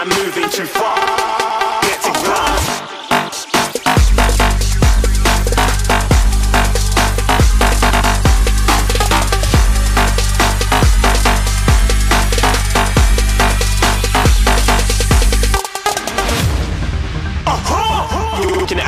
I'm moving too far.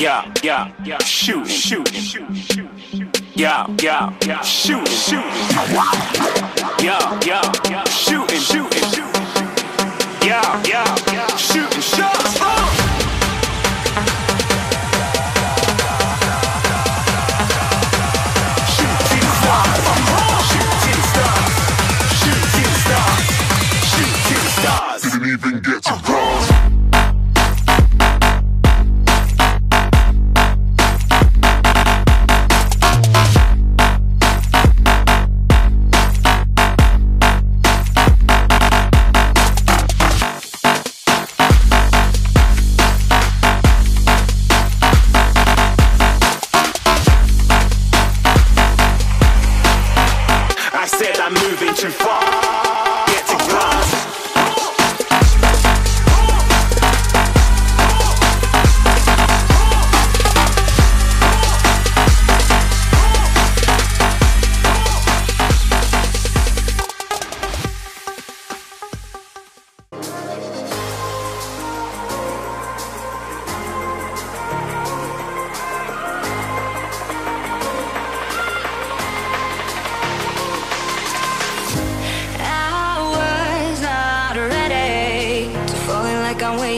Yeah, yeah, yeah. Shoot, shoot, shoot, shoot. Yeah, yeah, yeah. Shooting, shooting. Yeah, yeah, yeah. Shooting, shooting, shooting. Yeah, yeah, yeah. Stars. Shooting stars. Didn't even get to Moving too far.